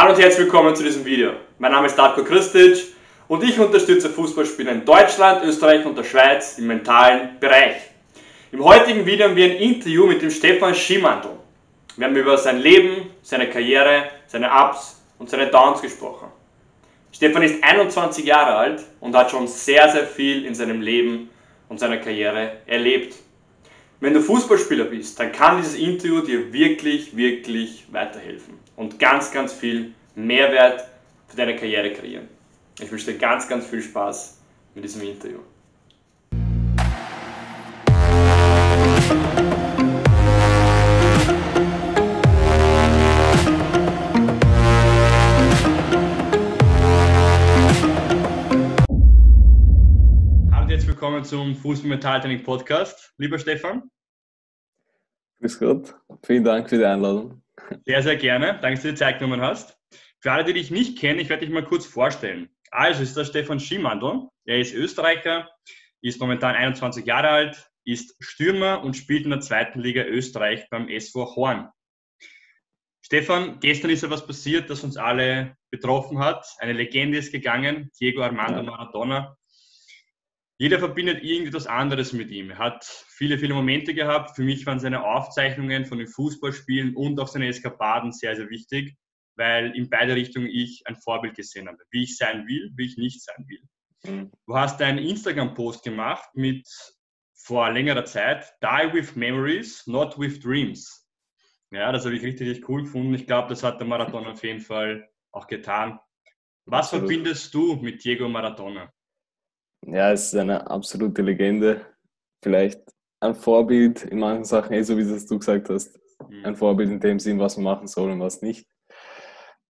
Hallo und herzlich willkommen zu diesem Video. Mein Name ist Darko Kristic und ich unterstütze Fußballspieler in Deutschland, Österreich und der Schweiz im mentalen Bereich. Im heutigen Video haben wir ein Interview mit dem Stefan Schimandl. Wir haben über sein Leben, seine Karriere, seine Ups und seine Downs gesprochen. Stefan ist 21 Jahre alt und hat schon sehr, sehr viel in seinem Leben und seiner Karriere erlebt. Wenn du Fußballspieler bist, dann kann dieses Interview dir wirklich, wirklich weiterhelfen und ganz, ganz viel Mehrwert für deine Karriere kreieren. Ich wünsche dir ganz, ganz viel Spaß mit diesem Interview. Willkommen zum Fußball Mental Training Podcast. Lieber Stefan. Grüß Gott, vielen Dank für die Einladung. Sehr, sehr gerne. Danke, dass du dir Zeit genommen hast. Für alle, die dich nicht kennen, ich werde dich mal kurz vorstellen. Also ist der Stefan Schimandl. Er ist Österreicher, ist momentan 21 Jahre alt, ist Stürmer und spielt in der zweiten Liga Österreich beim SV Horn. Stefan, gestern ist ja was passiert, das uns alle betroffen hat. Eine Legende ist gegangen, Diego Armando Maradona. Jeder verbindet irgendetwas anderes mit ihm. Er hat viele, viele Momente gehabt. Für mich waren seine Aufzeichnungen von den Fußballspielen und auch seine Eskapaden sehr, sehr wichtig, weil in beide Richtungen ich ein Vorbild gesehen habe. Wie ich sein will, wie ich nicht sein will. Du hast einen Instagram-Post gemacht mit vor längerer Zeit, Die with Memories, not with Dreams. Ja, das habe ich richtig, richtig cool gefunden. Ich glaube, das hat der Marathon auf jeden Fall auch getan. Was Absolut. verbindest du mit Diego Maradona? Ja, es ist eine absolute Legende. Vielleicht ein Vorbild in manchen Sachen, eh so wie es du gesagt hast. Mhm. Ein Vorbild in dem Sinn, was man machen soll und was nicht.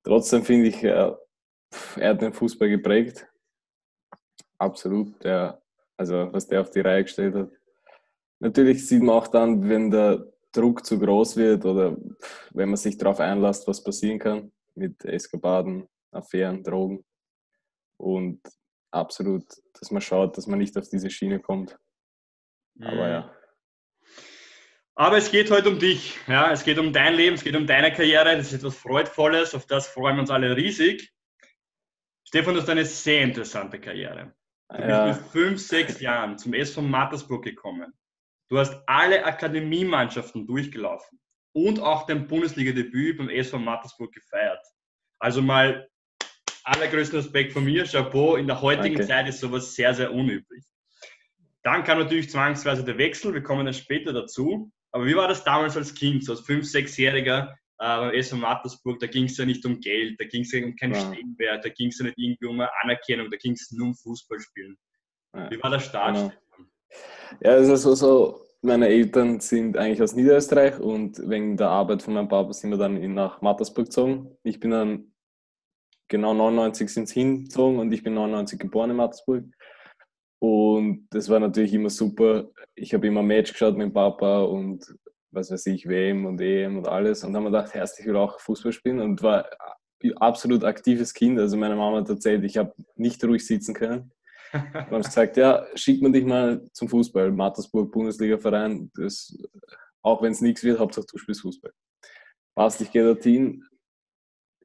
Trotzdem finde ich, er, er hat den Fußball geprägt. Absolut. Der, also, was der auf die Reihe gestellt hat. Natürlich sieht man auch dann, wenn der Druck zu groß wird oder wenn man sich darauf einlässt, was passieren kann mit Eskapaden, Affären, Drogen. Und absolut, dass man schaut, dass man nicht auf diese Schiene kommt. Aber mhm. ja. Aber es geht heute um dich. Ja, es geht um dein Leben, es geht um deine Karriere. Das ist etwas Freudvolles, auf das freuen wir uns alle riesig. Stefan, du hast eine sehr interessante Karriere. Du ja. bist mit fünf, sechs Jahren zum SV Mattersburg gekommen. Du hast alle Akademiemannschaften durchgelaufen und auch dein Bundesliga-Debüt beim SV Mattersburg gefeiert. Also mal allergrößten Respekt von mir, Chapeau. In der heutigen Danke. Zeit ist sowas sehr, sehr unüblich. Dann kam natürlich zwangsweise der Wechsel, wir kommen dann später dazu. Aber wie war das damals als Kind, so als 5-, 6-Jähriger äh, beim SV Mattersburg? Da ging es ja nicht um Geld, da ging es ja um keinen ja. Stellenwert, da ging es ja nicht irgendwie um eine Anerkennung, da ging es nur um Fußballspielen. Ja. Wie war der Start? Genau. Ja, es ist also so, meine Eltern sind eigentlich aus Niederösterreich und wegen der Arbeit von meinem Papa sind wir dann nach Mattersburg gezogen. Ich bin dann genau 99 sind sie hingezogen und ich bin 99 geboren in Mattersburg. Und das war natürlich immer super. Ich habe immer ein Match geschaut mit dem Papa und was weiß ich, WM und EM und alles. Und dann haben wir gedacht, erst ich will auch Fußball spielen und war ein absolut aktives Kind. Also meine Mama hat erzählt, ich habe nicht ruhig sitzen können. Wir haben gesagt, ja, schickt man dich mal zum Fußball. Mattersburg, Bundesliga-Verein, auch wenn es nichts wird, Hauptsache du spielst Fußball. Passt, ich gehe dorthin,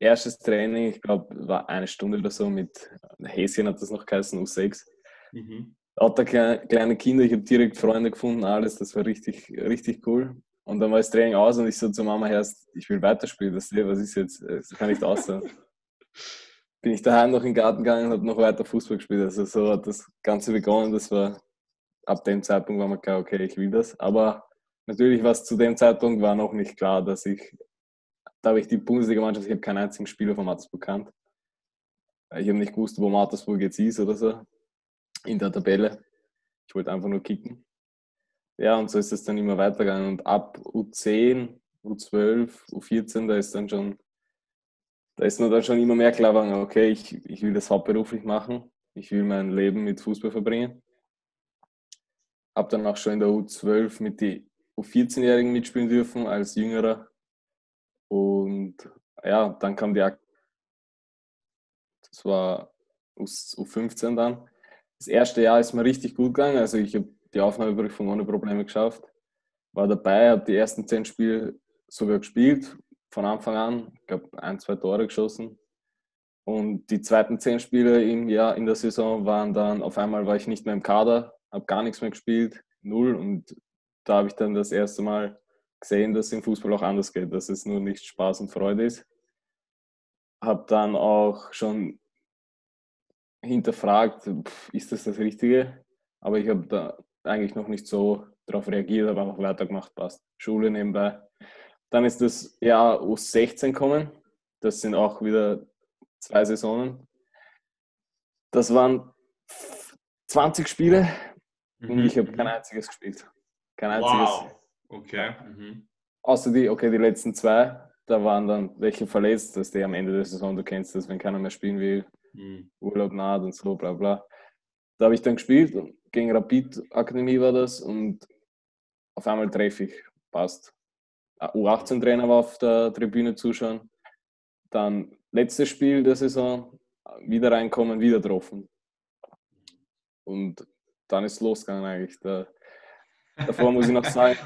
erstes Training, ich glaube, war eine Stunde oder so mit Häschen hat das noch geheißen, U6. Mhm. Lauter kleine Kinder, ich habe direkt Freunde gefunden, alles, das war richtig, richtig cool. Und dann war das Training aus und ich so zu Mama erst, ich will weiterspielen, das, was ist jetzt, das kann nicht aussehen. Bin ich daheim noch in den Garten gegangen und habe noch weiter Fußball gespielt. Also so hat das Ganze begonnen. Das war ab dem Zeitpunkt war mir klar, okay, ich will das. Aber natürlich war es zu dem Zeitpunkt war noch nicht klar, dass ich da habe ich die Bundesliga-Mannschaft, ich habe keinen einzigen Spieler von Mattersburg bekannt. Ich habe nicht gewusst, wo Mattersburg jetzt ist oder so in der Tabelle. Ich wollte einfach nur kicken. Ja, und so ist es dann immer weitergegangen. Und ab U10, U12, U14, da ist dann schon, da ist mir dann schon immer mehr klar geworden, okay, ich, ich will das hauptberuflich machen. Ich will mein Leben mit Fußball verbringen. Hab dann auch schon in der U12 mit die U14-Jährigen mitspielen dürfen als Jüngerer. Und ja, dann kam die, das war U15 dann. Das erste Jahr ist mir richtig gut gegangen. Also ich habe die Aufnahmeprüfung ohne Probleme geschafft. War dabei, habe die ersten zehn Spiele sogar gespielt. von Anfang an, ich glaube, ein, zwei Tore geschossen. Und die zweiten zehn Spiele im Jahr in der Saison waren dann, auf einmal war ich nicht mehr im Kader, habe gar nichts mehr gespielt, null. Und da habe ich dann das erste Mal gesehen, dass im Fußball auch anders geht, dass es nur nicht Spaß und Freude ist. Habe dann auch schon hinterfragt, pff, ist das das Richtige? Aber ich habe da eigentlich noch nicht so darauf reagiert, habe einfach weitergemacht, passt. Schule nebenbei. Dann ist das Jahr U16 kommen. Das sind auch wieder zwei Saisonen. Das waren 20 Spiele mhm. und ich habe kein einziges gespielt. Kein einziges. Wow. Okay. Mhm. Außer die, okay, die letzten zwei, da waren dann welche verletzt, dass die am Ende der Saison, du kennst das, wenn keiner mehr spielen will, mhm. Urlaub naht und so, bla bla. Da habe ich dann gespielt, gegen Rapid Akademie war das und auf einmal treffe ich, passt. U18-Trainer war auf der Tribüne zuschauen. Dann letztes Spiel der Saison, wieder reinkommen, wieder getroffen. Und dann ist es losgegangen eigentlich. Da, davor muss ich noch sagen,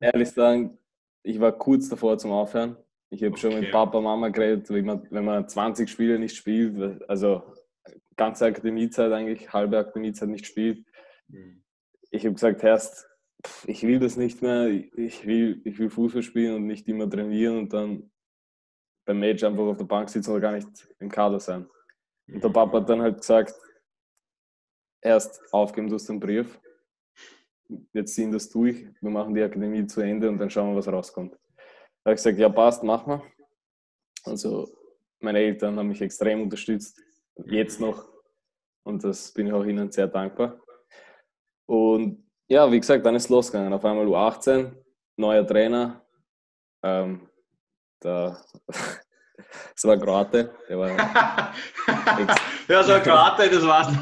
ehrlich sagen, ich war kurz davor zum Aufhören. Ich habe okay. schon mit Papa, Mama geredet, wenn man, wenn man 20 Spiele nicht spielt, also ganze Akademiezeit eigentlich, halbe Akademiezeit nicht spielt. Mhm. Ich habe gesagt, Herst, ich will das nicht mehr, ich will, ich will Fußball spielen und nicht immer trainieren und dann beim Match einfach auf der Bank sitzen oder gar nicht im Kader sein. Und der Papa hat dann halt gesagt, erst aufgeben du den Brief, jetzt ziehen das durch, wir machen die Akademie zu Ende und dann schauen wir, was rauskommt. Da habe ich gesagt, ja passt, mach mal. Also meine Eltern haben mich extrem unterstützt, jetzt noch. Und das bin ich auch ihnen sehr dankbar. Und ja, wie gesagt, dann ist es losgegangen. Auf einmal U18, neuer Trainer. Ähm, da, das war Kroate. Der war ja, so ein Kroate, das war's.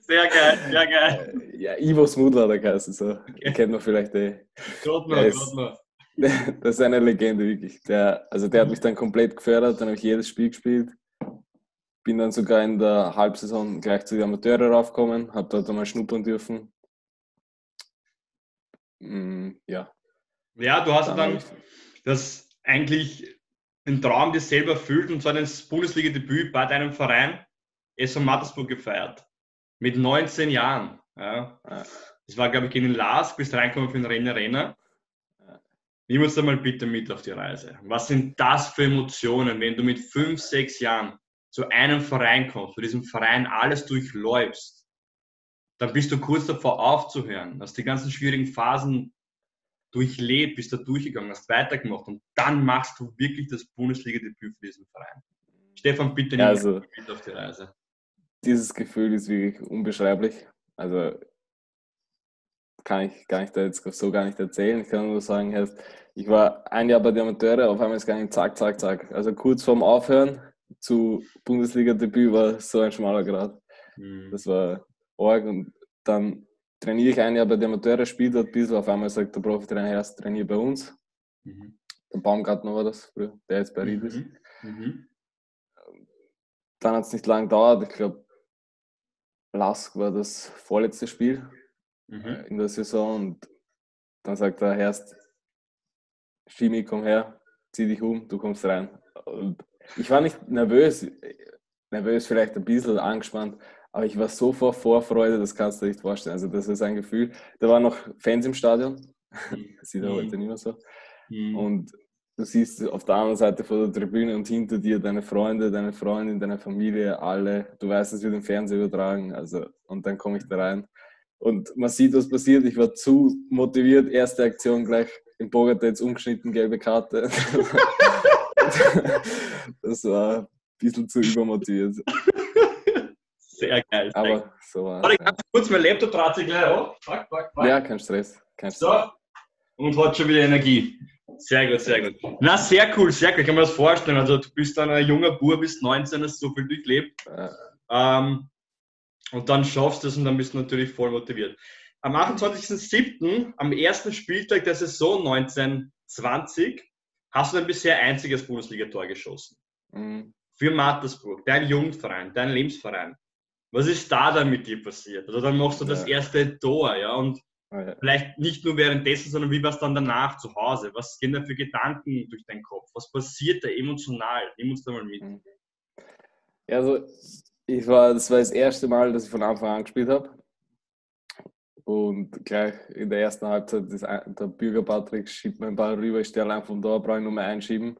Sehr geil, sehr geil. Ja, Ivo Smudler hat er geheißen. So. Okay. Kennt man vielleicht eh. Gerade noch, gerade noch. Das ist eine Legende, wirklich. Der, also der hat mich dann komplett gefördert, dann habe ich jedes Spiel gespielt. Bin dann sogar in der Halbsaison gleich zu den Amateuren raufgekommen, habe dort einmal schnuppern dürfen. Mm, ja. Ja, du hast dann, dann das eigentlich den Traum dir selber erfüllt und zwar das Bundesliga-Debüt bei deinem Verein SV Mattersburg gefeiert. Mit 19 Jahren. Ja. Das war, glaube ich, gegen den Lars, bis reinkommen für den Renner Renner. Nimm uns da mal bitte mit auf die Reise. Was sind das für Emotionen, wenn du mit fünf, sechs Jahren zu einem Verein kommst, zu diesem Verein alles durchläufst, dann bist du kurz davor aufzuhören, hast die ganzen schwierigen Phasen durchlebt, bist da durchgegangen, hast weitergemacht und dann machst du wirklich das Bundesliga-Debüt für diesen Verein. Stefan, bitte nimm also, mit auf die Reise. Dieses Gefühl ist wirklich unbeschreiblich. Also kann ich gar nicht jetzt so gar nicht erzählen. Ich kann nur sagen, ich war ein Jahr bei den Amateuren, auf einmal ist gar nicht zack, zack, zack. Also kurz vorm Aufhören zu Bundesliga-Debüt war so ein schmaler Grad. Mhm. Das war arg und dann trainiere ich ein Jahr bei den Amateuren, spiele dort ein bisschen, auf einmal sagt der Profitrainer, erst trainiere bei uns. Mhm. Der Baumgartner war das früher, der jetzt bei Ried ist. Mhm. mhm. Dann hat es nicht lange gedauert, ich glaube, Lask war das vorletzte Spiel mhm. Äh, in der Saison und dann sagt er, Herst, Schimi, komm her, zieh dich um, du kommst rein. Und ich war nicht nervös, nervös vielleicht ein bisschen angespannt, aber ich war so vor Vorfreude, das kannst du dir nicht vorstellen. Also das ist ein Gefühl. Da waren noch Fans im Stadion, mhm. das sieht er heute nicht mehr so. Mhm. Und du siehst auf der anderen Seite von der Tribüne und hinter dir deine Freunde, deine Freundin, deine Familie, alle. Du weißt, es wird im Fernsehen übertragen. Also, und dann komme ich da rein. Und man sieht, was passiert. Ich war zu motiviert. Erste Aktion gleich im Bogota jetzt umgeschnitten, gelbe Karte. das war ein bisschen zu übermotiviert. Sehr geil. Aber so war Warte, ganz kurz, mein Laptop dreht sich gleich auf. Fuck, fuck, fuck. Ja, kein Stress. Kein Stress. So, und hat schon wieder Energie. Sehr gut, sehr gut. Na, sehr cool, sehr cool. Ich kann mir das vorstellen. Also, du bist dann ein junger Bub, bist 19, hast so viel durchlebt. Ähm, und dann schaffst du es und dann bist du natürlich voll motiviert. Am 28.07., am ersten Spieltag der Saison 1920, hast du dein bisher einziges Bundesligator geschossen. Mhm. Für Mattersburg, dein Jugendverein, dein Lebensverein. Was ist da dann mit dir passiert? Also dann machst du das erste Tor, ja, und. Vielleicht nicht nur währenddessen, sondern wie war es dann danach zu Hause? Was gehen da für Gedanken durch deinen Kopf? Was passiert da emotional? Nimm uns da mal mit. Mhm. Ja, also ich war, das war das erste Mal, dass ich von Anfang an gespielt habe. Und gleich in der ersten Halbzeit ist der Bürger Patrick schiebt mir ein paar rüber, ich stehe allein vom Tor, brauche ich nur mehr einschieben.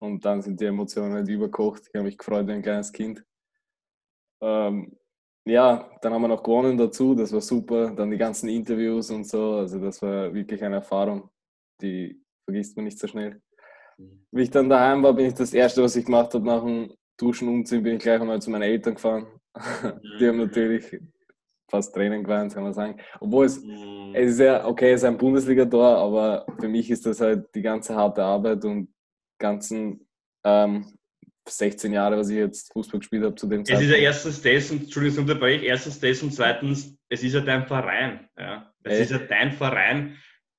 Und dann sind die Emotionen nicht überkocht. Ich habe mich gefreut wie ein kleines Kind. Ähm, ja, dann haben wir noch gewonnen dazu, das war super. Dann die ganzen Interviews und so, also das war wirklich eine Erfahrung, die vergisst man nicht so schnell. Mhm. Wie ich dann daheim war, bin ich das Erste, was ich gemacht habe nach dem Duschen umziehen, bin ich gleich einmal zu meinen Eltern gefahren. Die haben natürlich fast Tränen geweint, kann man sagen. Obwohl es, mhm. es ist ja, okay, es ist ein Bundesliga-Tor, aber für mich ist das halt die ganze harte Arbeit und ganzen ähm, 16 Jahre, was ich jetzt Fußball gespielt habe zu dem Zeitpunkt. Es ist ja erstens das und, Entschuldigung, unterbreche erstens das und zweitens, es ist ja dein Verein. Ja. Es ist ja dein Verein,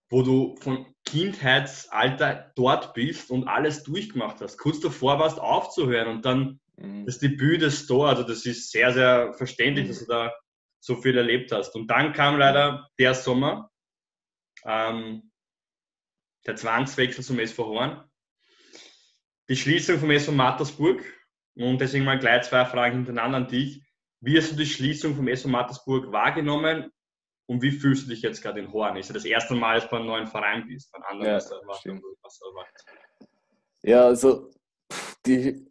wo du von Kindheitsalter dort bist und alles durchgemacht hast. Kurz davor warst aufzuhören und dann mhm. das Debüt des Tor, also das ist sehr, sehr verständlich, mhm. dass du da so viel erlebt hast. Und dann kam leider der Sommer, ähm, der Zwangswechsel zum SV Horn, die Schließung vom SV Mattersburg und deswegen mal gleich zwei Fragen hintereinander an dich. Wie hast du die Schließung vom SV Mattersburg wahrgenommen und wie fühlst du dich jetzt gerade in Horn? Ist ja das erste Mal, dass du bei einem neuen Verein bist, von anderen, ja, was, erwartet? Ja, also die,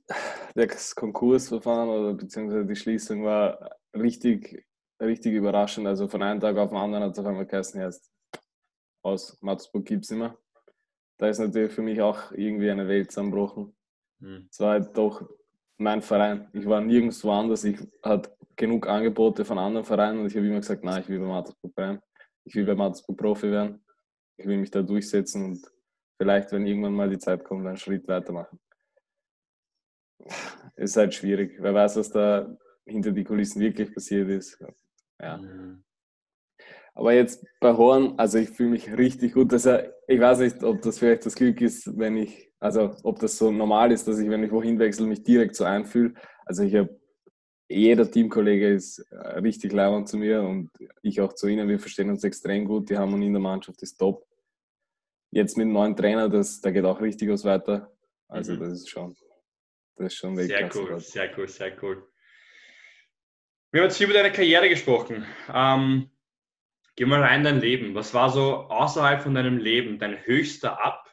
das Konkursverfahren oder beziehungsweise die Schließung war richtig, richtig überraschend. Also von einem Tag auf den anderen hat es auf einmal geheißen, erst aus Mattersburg gibt es immer. Da ist natürlich für mich auch irgendwie eine Welt zusammengebrochen. Mhm. Es war halt doch mein Verein. Ich war nirgends woanders. Ich hatte genug Angebote von anderen Vereinen und ich habe immer gesagt, nein, ich will bei Mattersburg bleiben. Ich will bei Mattersburg Profi werden. Ich will mich da durchsetzen und vielleicht, wenn irgendwann mal die Zeit kommt, einen Schritt weitermachen. Es ist halt schwierig. Wer weiß, was da hinter die Kulissen wirklich passiert ist. Ja. Mhm. Aber jetzt bei Horn, also ich fühle mich richtig gut. Also ich weiß nicht, ob das vielleicht das Glück ist, wenn ich, also ob das so normal ist, dass ich, wenn ich wohin wechsle, mich direkt so einfühle. Also ich habe jeder Teamkollege ist äh, richtig leibend zu mir und ich auch zu ihnen. Wir verstehen uns extrem gut. Die Harmonie in der Mannschaft ist top. Jetzt mit dem neuen Trainer, das, da geht auch richtig was weiter. Also mhm. das ist schon, das ist schon Sehr cool, sehr cool, sehr cool. Wir haben jetzt über deine Karriere gesprochen. Ähm, geh mal rein in dein Leben. Was war so außerhalb von deinem Leben dein höchster Up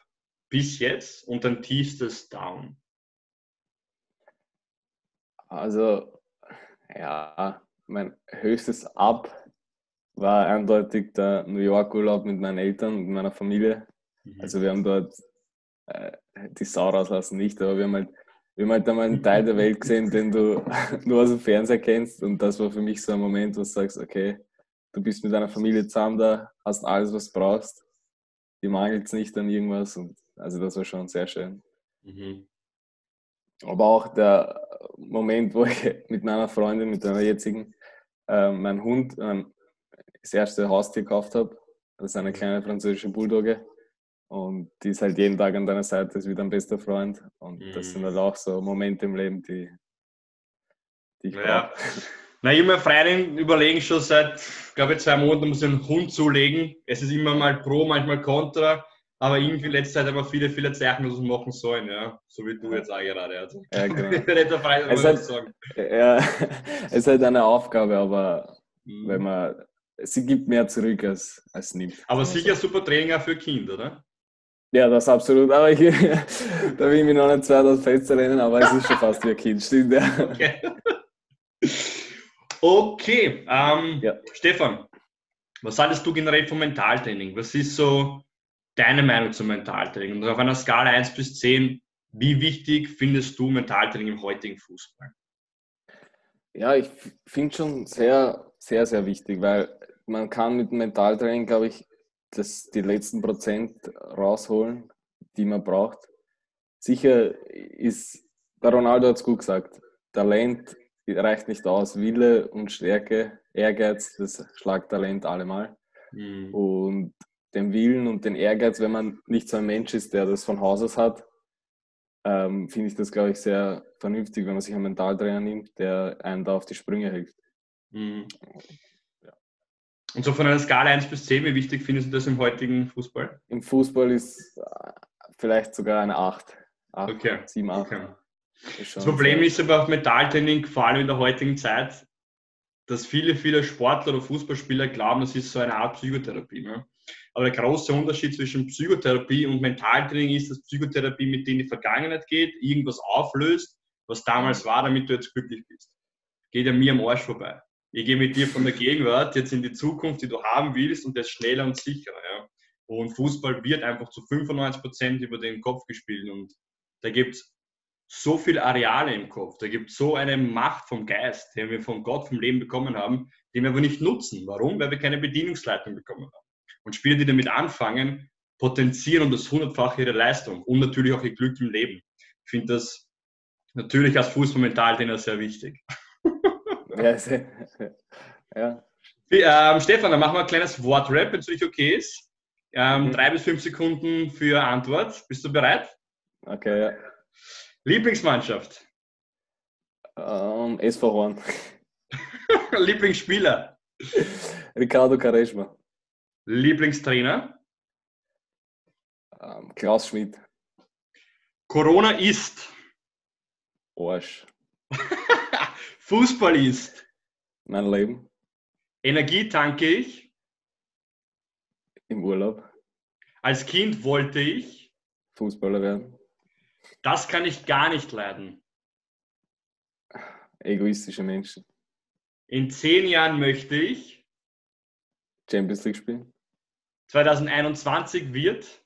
bis jetzt und dein tiefstes Down? Also ja, mein höchstes Up war eindeutig der New York-Urlaub mit meinen Eltern und meiner Familie. Mhm. Also wir haben dort äh, die Sau rauslassen nicht, aber wir haben halt, wir haben halt einmal einen Teil der Welt gesehen, den du nur aus dem Fernseher kennst. Und das war für mich so ein Moment, wo du sagst, okay, du bist mit deiner Familie zusammen da, hast alles, was du brauchst. Die mangelt es nicht an irgendwas. Und also das war schon sehr schön. Mhm. Aber auch der Moment, wo ich mit meiner Freundin, mit meiner jetzigen, äh, meinen Hund, äh, das erste Haustier gekauft habe. Das ist eine mhm. kleine französische Bulldogge. Und die ist halt jeden Tag an deiner Seite, ist wie dein bester Freund. Und mhm. das sind halt auch so Momente im Leben, die, die ich ja. brauche. Na, ich und meine Freundin überlegen schon seit, glaube ich, zwei Monaten, muss ich einen Hund zulegen. Es ist immer mal pro, manchmal contra. Aber irgendwie letzte Zeit aber viele, viele Zeichen, dass wir machen sollen, ja. So wie du jetzt auch gerade. Also. Ja, genau. es, halt, sagen. Ja, es ist halt eine Aufgabe, aber mhm. wenn man, sie gibt mehr zurück als, als nimmt. Aber sicher super Training auch für Kinder, oder? Ja, das absolut. Aber ich, da will ich mich noch nicht 2000 Fenster rennen, aber es ist schon fast wie ein Kind, stimmt ja. Okay, okay ähm, ja. Stefan, was haltest du generell vom Mentaltraining? Was ist so deine Meinung zum Mentaltraining? Und auf einer Skala 1 bis 10, wie wichtig findest du Mentaltraining im heutigen Fußball? Ja, ich finde schon sehr, sehr, sehr wichtig, weil man kann mit Mentaltraining, glaube ich, das, die letzten Prozent rausholen, die man braucht. Sicher ist, der Ronaldo hat es gut gesagt, Talent reicht nicht aus, Wille und Stärke, Ehrgeiz, das Schlagtalent allemal. Mhm. Und den Willen und den Ehrgeiz, wenn man nicht so ein Mensch ist, der das von Haus aus hat, ähm, finde ich das, glaube ich, sehr vernünftig, wenn man sich einen Mentaltrainer nimmt, der einem da auf die Sprünge hilft. Mhm. Ja. Und so von einer Skala 1 bis 10, wie wichtig findest du das im heutigen Fußball? Im Fußball ist äh, vielleicht sogar eine 8. 8 okay. 7, 8. Okay. Das Problem ist aber auf Metalltraining, vor allem in der heutigen Zeit, dass viele, viele Sportler oder Fußballspieler glauben, das ist so eine Art Psychotherapie. Ne? Aber der große Unterschied zwischen Psychotherapie und Mentaltraining ist, dass Psychotherapie mit dir in die Vergangenheit geht, irgendwas auflöst, was damals war, damit du jetzt glücklich bist. Geht ja mir am Arsch vorbei. Ich gehe mit dir von der Gegenwart jetzt in die Zukunft, die du haben willst und das schneller und sicherer. Ja? Und Fußball wird einfach zu 95 Prozent über den Kopf gespielt und da gibt es so viele Areale im Kopf, da gibt es so eine Macht vom Geist, die wir von Gott, vom Leben bekommen haben, die wir aber nicht nutzen. Warum? Weil wir keine Bedienungsleitung bekommen haben. Und Spieler, die damit anfangen, potenzieren um das hundertfache ihre Leistung und natürlich auch ihr Glück im Leben. Ich finde das natürlich als Fußballmentaltrainer sehr wichtig. Ja, sehr, ja. Ähm, Stefan, dann machen wir ein kleines Wortrap, wenn es für dich okay ist. Ähm, mhm. Drei bis fünf Sekunden für Antwort. Bist du bereit? Okay, ja. Lieblingsmannschaft? Ähm, SV Horn. Lieblingsspieler? Ricardo Quaresma. Lieblingstrainer? Ähm, Klaus Schmidt. Corona ist? Arsch. Fußball ist? Mein Leben. Energie tanke ich? Im Urlaub. Als Kind wollte ich? Fußballer werden. Das kann ich gar nicht leiden. Egoistische Menschen. In zehn Jahren möchte ich Champions League spielen. 2021 wird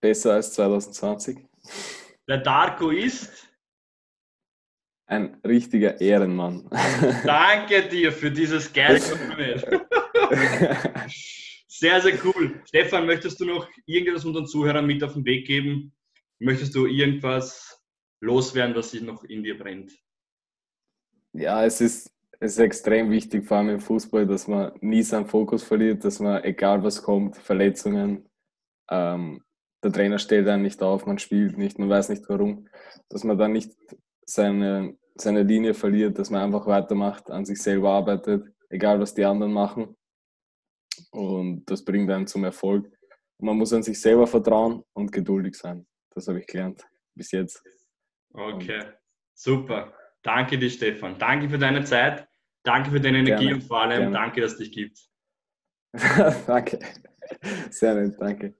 besser als 2020. Der Darko ist ein richtiger Ehrenmann. Danke dir für dieses geile Kompliment. Sehr, sehr cool. Stefan, möchtest du noch irgendetwas unseren Zuhörern mit auf den Weg geben? Möchtest du irgendwas loswerden, was sich noch in dir brennt? Ja, es ist, es ist extrem wichtig, vor allem im Fußball, dass man nie seinen Fokus verliert, dass man, egal was kommt, Verletzungen, ähm, der Trainer stellt einen nicht auf, man spielt nicht, man weiß nicht warum, dass man dann nicht seine, seine Linie verliert, dass man einfach weitermacht, an sich selber arbeitet, egal was die anderen machen. Und das bringt einen zum Erfolg. Man muss an sich selber vertrauen und geduldig sein. Das habe ich gelernt bis jetzt. Okay, und super. Danke dir, Stefan. Danke für deine Zeit. Danke für deine Energie gerne, und vor allem gerne. danke, dass es dich gibt. danke. Sehr nett, danke.